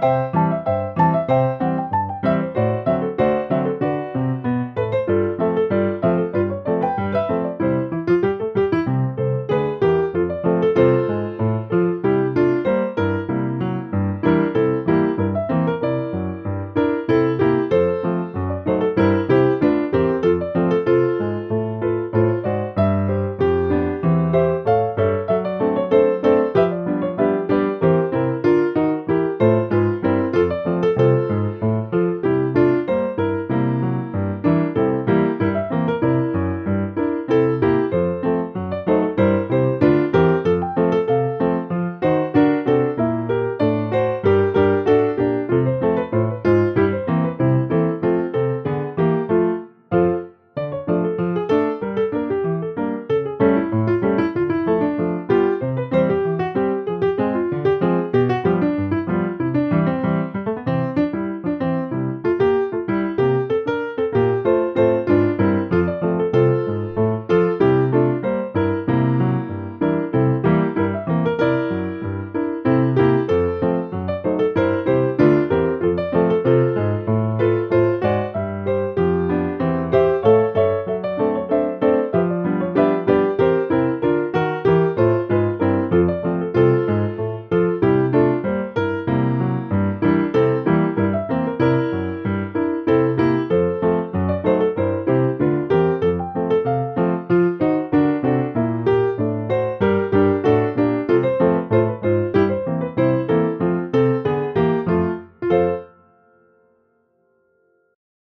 Música